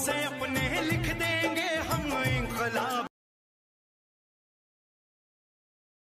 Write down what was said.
से अपने लिख देंगे हम इंकलाब।